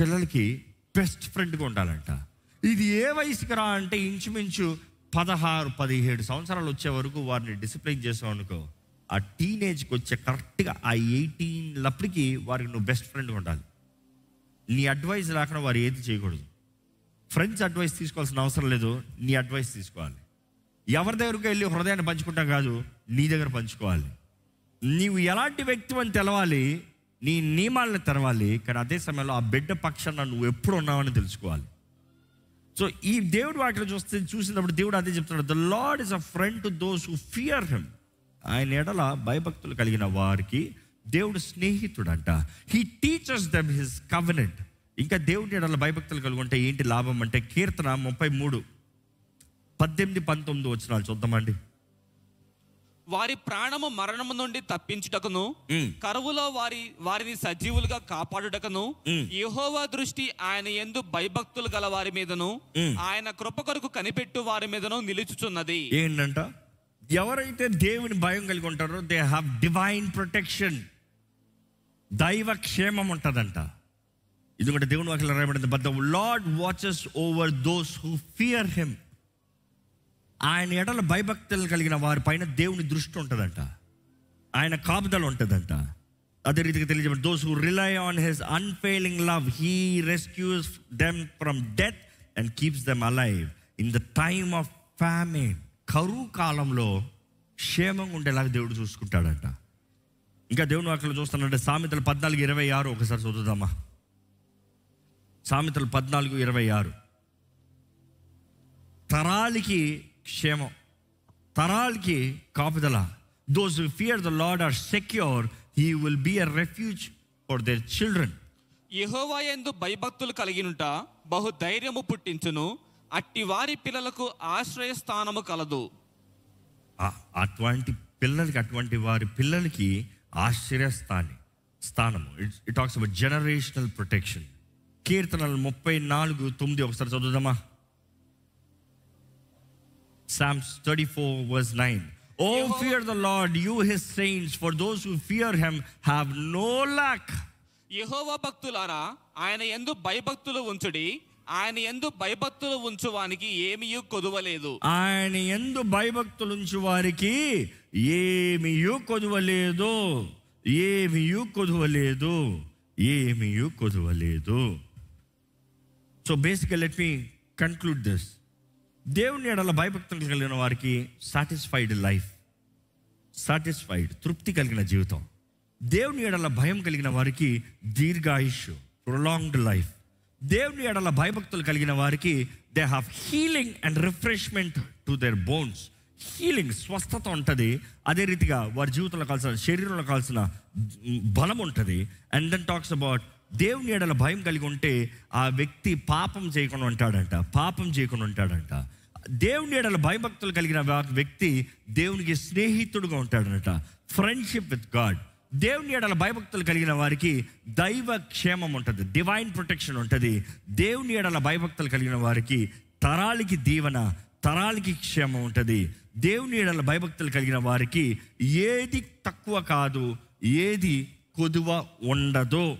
పిల్లలకి బెస్ట్ ఫ్రెండ్గా ఉండాలంట. ఇది ఏ వయసుకి రా అంటే ఇంచుమించు పదహారు పదిహేడు సంవత్సరాలు వచ్చే వరకు వారిని డిసిప్లిన్ చేసావనుకో ఆ టీనేజ్కి వచ్చే కరెక్ట్గా ఆ ఎయిటీన్లప్పటికి వారికి నువ్వు బెస్ట్ ఫ్రెండ్గా ఉండాలి. నీ అడ్వైస్ లేకుండా వారు ఏది చేయకూడదు. ఫ్రెండ్స్ అడ్వైస్ తీసుకోవాల్సిన అవసరం లేదు నీ అడ్వైస్ తీసుకోవాలి. ఎవరి దగ్గరకు వెళ్ళి హృదయాన్ని పంచుకుంటాం కాదు నీ దగ్గర పంచుకోవాలి. నీవు ఎలాంటి వ్యక్తి అని తెలవాలి నీ నియమాలను తెరవాలి. కానీ అదే సమయంలో ఆ బిడ్డ పక్షాన నువ్వు ఎప్పుడు ఉన్నావని తెలుసుకోవాలి. సో ఈ దేవుడు వాటిలో చూస్తే చూసినప్పుడు దేవుడు అదే చెప్తున్నాడు. The Lord is a friend to those who fear him ఆయన ఎడల భయభక్తులు కలిగిన వారికి దేవుడు స్నేహితుడంట. He teaches them his covenant ఇంకా దేవుడి ఎడల భయభక్తులు కలిగి ఉంటే ఏంటి లాభం అంటే కీర్తన ముప్పై మూడు పద్దెనిమిది పంతొమ్మిది వచ్చినాలు చూద్దామండి. వారి ప్రాణము మరణము నుండి తప్పించుటకును. కరువులో వారి వారిని సజీవులుగా కాపాడుటకును. యెహోవా దృష్టి ఆయన ఎందు భయభక్తులు గల వారి మీదను. ఆయన కృప కొరకు కనిపెట్టు వారి మీదను నిలుచుచున్నది ఏంటంట ఎవరైతే దేవుని భయం కలిగి ఉంటారో దే హ్యావ్ డివైన్ ప్రొటెక్షన్ దైవ క్షేమం ఉంటుందంట ఎందుకంటే దేవుని వాక్యం రాయబడింది but the Lord watches over those who fear him ఆయన ఎడల భయభక్తులు కలిగిన వారి పైన దేవుని దృష్టి ఉంటుందంట. ఆయన కాపుదలు ఉంటుందంట. అదే రీతిగా తెలియజేయబడి those who rely on his unfailing love he rescues them from death and keeps them alive in the time of famine కరువు కాలంలో క్షేమంగా ఉండేలాగా దేవుడు చూసుకుంటాడంట. ఇంకా దేవుని వాక్యలో చూస్తానంటే సామెతలు పద్నాలుగు ఇరవై ఆరు ఒకసారి చదువుదామా? సామెతలు పద్నాలుగు ఇరవై ఆరు. తరాలకి క్షేమం. తరాలకి కాపుదల. Those fear the Lord are secure he will be a refuge for their children యెహోవా యందు భయభక్తులు కలిగినుట బహు ధైర్యము పుట్టించును. అట్టి వారి పిల్లలకు ఆశ్రయ స్థానము కలదు అటువంటి పిల్లలకి అటువంటి వారి పిల్లలకి ఆశ్చర్యస్థాని స్థానము. It it talks about generational protection కీర్తనలు ముప్పై నాలుగు తొమ్మిది ఒకసారి చదువుదామా? Psalms 34 verse 9. Oh, fear the Lord, you his saints, for those who fear him have no lack. యెహోవా భక్తులారా ఆయన ఎందు భయభక్తులు ఉంచుడి ఆయన ఎందు భయభక్తులు ఉంచువానికి ఏమీయూ కొదువలేదు. ఆయన ఎందు భయభక్తులుంచు వారికి ఏమియూ కొదువలేదు. ఏమియూ కొదువలేదు. ఏమియూ కొదువలేదు. సో బేసిక్గా లెట్ మీ కన్క్లూడ్ దిస్ దేవుని ఎడల భయభక్తులు కలిగిన వారికి సాటిస్ఫైడ్ లైఫ్ సాటిస్ఫైడ్ తృప్తి కలిగిన జీవితం. దేవుని ఎడల భయం కలిగిన వారికి దీర్ఘాయుష్ ప్రొలాంగ్డ్ లైఫ్ దేవుని ఎడల భయభక్తులు కలిగిన వారికి they have healing and refreshment to their bones healing స్వస్థత ఉంటుంది. అదే రీతిగా వారి జీవితంలో కావాల్సిన శరీరంలో కావాల్సిన బలం ఉంటుంది. అండ్ దెన్ టాక్స్ అబౌట్ దేవుని ఎడల భయం కలిగి ఉంటే ఆ వ్యక్తి పాపం చేయకుండా ఉంటాడంట పాపం చేయకుండా ఉంటాడంట. దేవుని ఎడల భయభక్తులు కలిగిన వ్యక్తి దేవునికి స్నేహితుడుగా ఉంటాడంట. ఫ్రెండ్షిప్ విత్ గాడ్ దేవుని ఎడల భయభక్తులు కలిగిన వారికి దైవ క్షేమం ఉంటుంది డివైన్ ప్రొటెక్షన్ ఉంటుంది. దేవుని ఎడల భయభక్తులు కలిగిన వారికి తరాలకి దీవెన తరాలకి క్షేమం ఉంటుంది. దేవుని ఎడల భయభక్తులు కలిగిన వారికి ఏది తక్కువ కాదు ఏది కొదువ ఉండదు.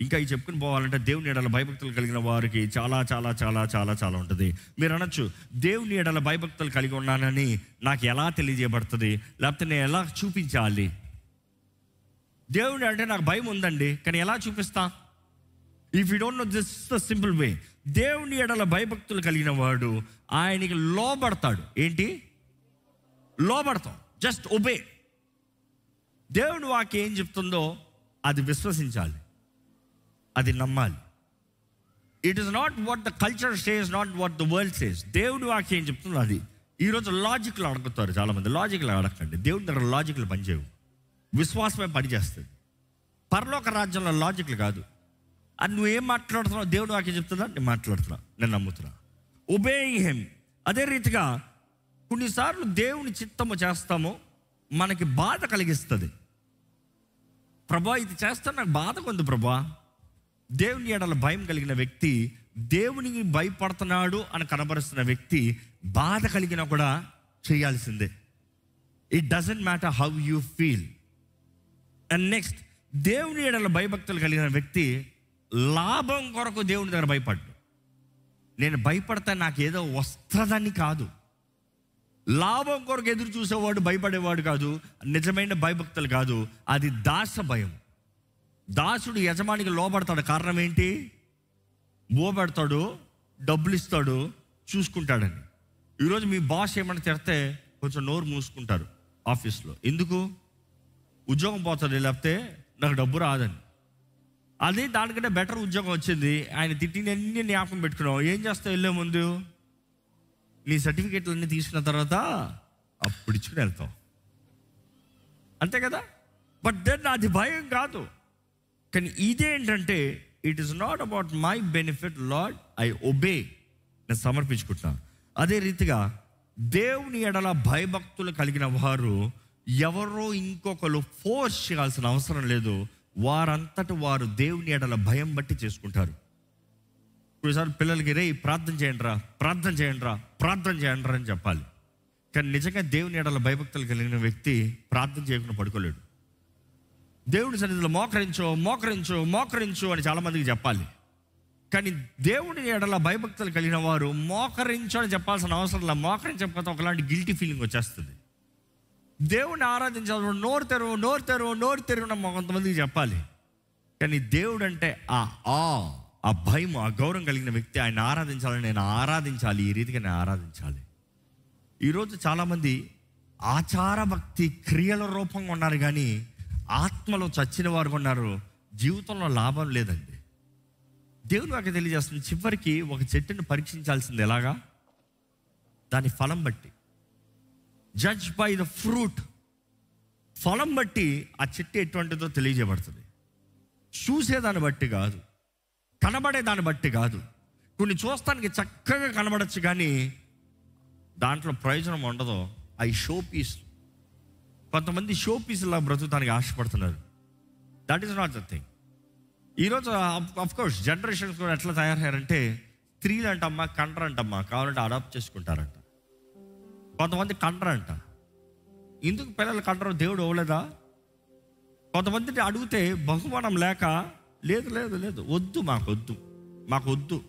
ఇంకా ఈ చెప్పుకుని పోవాలంటే దేవుని ఎడల భయభక్తులు కలిగిన వారికి చాలా చాలా చాలా చాలా చాలా ఉంటుంది. మీరు అనొచ్చు దేవుని ఎడల భయభక్తులు కలిగి ఉన్నానని నాకు ఎలా తెలియజేయబడుతుంది? లేకపోతే నేను ఎలా చూపించాలి? దేవుని అంటే నాకు భయం ఉందండి కానీ ఎలా చూపిస్తా? If you don't know this the simple way దేవుని ఎడల భయభక్తులు కలిగిన వాడు ఆయనకి లోబడతాడు. ఏంటి? లోబడతాం. జస్ట్ ఒబే దేవుని వాక్యం ఏం చెప్తుందో అది విశ్వసించాలి. అది నమ్మాలి. It is not what the culture says not what the world says దేవుడి వాక్యం ఏం చెప్తుందో అది. ఈరోజు లాజిక్లు అడుగుతారు చాలామంది. లాజిక్లు అడగండి దేవుని దగ్గర లాజిక్లు పనిచేయవు. విశ్వాసమే పనిచేస్తుంది. పరలోక రాజ్యంలో లాజిక్లు కాదు. అది నువ్వు ఏం మాట్లాడుతున్నావు దేవుడు వాక్యం చెప్తున్నా నేను మాట్లాడుతున్నా. నేను నమ్ముతున్నా. ఒబేయింగ్ హెమ్ అదే రీతిగా కొన్నిసార్లు దేవుని చిత్తము చేస్తాము మనకి బాధ కలిగిస్తుంది. ప్రభా ఇది చేస్తా నాకు బాధ ఉంది ప్రభా. దేవుని ఎడల భయం కలిగిన వ్యక్తి దేవునికి భయపడుతున్నాడు అని కనబరుస్తున్న వ్యక్తి బాధ కలిగినా కూడా చేయాల్సిందే. It doesn't matter how you feel and next దేవుని ఎడల భయభక్తులు కలిగిన వ్యక్తి లాభం కొరకు దేవుని దగ్గర భయపడ్డు. నేను భయపడతా నాకు ఏదో వస్తుందని కాదు. లాభం కొరకు ఎదురు చూసేవాడు భయపడేవాడు కాదు. నిజమైన భయభక్తులు కాదు. అది దాస భయం. దాసుడు యజమానికి లోపడతాడు కారణం ఏంటి? బోబెడతాడు డబ్బులు ఇస్తాడు చూసుకుంటాడని. ఈరోజు మీ బాస్ ఏమైనా తిడితే కొంచెం నోరు మూసుకుంటారు ఆఫీస్లో. ఎందుకు? ఉద్యోగం పోతుంది లేకపోతే నాకు డబ్బు రాదని. అది దానికంటే బెటర్ ఉద్యోగం వచ్చింది. ఆయన తిట్టినన్ని జ్ఞాపకం పెట్టుకున్నావు. ఏం చేస్తావు వెళ్ళే ముందు? నీ సర్టిఫికేట్లు అన్నీ తీసుకున్న తర్వాత అప్పుడు ఇచ్చుకుని వెళ్తావు. అంతే కదా? బట్ దెన్ అది భయం కాదు. కానీ ఇదేంటంటే it is not about my benefit Lord I obey నేను సమర్పించుకుంటున్నాను అదే రీతిగా దేవుని ఎడల భయభక్తులు కలిగిన వారు ఎవరో ఇంకొకరు ఫోర్స్ చేయాల్సిన అవసరం లేదు. వారంతట వారు దేవుని ఎడల భయం బట్టి చేసుకుంటారు. కొన్నిసార్లు పిల్లలకి రే ప్రార్థన చేయండి రా ప్రార్థన చేయండి రా ప్రార్థన చేయండి రా అని చెప్పాలి. కానీ నిజంగా దేవుని ఎడల భయభక్తులు కలిగిన వ్యక్తి ప్రార్థన చేయకుండా పడుకోలేడు. దేవుడి సన్నిధిలో మోకరించు మోకరించు మోకరించు అని చాలామందికి చెప్పాలి. కానీ దేవుని ఎడల భయభక్తులు కలిగిన వారు మోకరించు అని చెప్పాల్సిన అవసరం లేదు. మోకరించకపోతే ఒకలాంటి గిల్టీ ఫీలింగ్ వచ్చేస్తుంది. దేవుడిని ఆరాధించాలి నోరు తెరువు నోరు తెరువు నోరు తెరువు కొంతమందికి చెప్పాలి. కానీ దేవుడు అంటే ఆ ఆ ఆ భయం ఆ గౌరవం కలిగిన వ్యక్తి ఆయన ఆరాధించాలని నేను ఆరాధించాలి. ఈ రీతిగా నేను ఆరాధించాలి. ఈరోజు చాలామంది ఆచార భక్తి క్రియల రూపంగా ఉన్నారు కానీ ఆత్మలో చచ్చిన వారు ఉన్నారు. జీవితంలో లాభం లేదండి. దేవుని వాకి తెలియజేస్తుంది. చివరికి ఒక చెట్టును పరీక్షించాల్సింది ఎలాగా? దాని ఫలం బట్టి. జడ్జ్ బై ద ఫ్రూట్ ఫలం బట్టి ఆ చెట్టు ఎటువంటిదో తెలియజేయబడుతుంది. చూసేదాన్ని బట్టి కాదు. కనబడే దాన్ని బట్టి కాదు. కొన్ని చూస్తానికి చక్కగా కనబడచ్చు కానీ దాంట్లో ప్రయోజనం ఉండదు. I showpiece. కొంతమంది షో పీసులా బ్రతుకుతానికి ఆశపడుతున్నారు. That is not the thing ఈరోజు కోర్స్ జనరేషన్స్ కూడా ఎట్లా తయారయ్యారంటే స్త్రీలు అంటమ్మా కండ్రంటమ్మా కావాలంటే అడాప్ట్ చేసుకుంటారంట. కొంతమంది కండ్రంట. ఇందుకు ఎందుకు పిల్లలు కండ్రం దేవుడు ఇవ్వలేదా? కొంతమందిని అడిగితే బహుమానం లేక లేదు లేదు లేదు వద్దు మాకు వద్దు మాకు వద్దు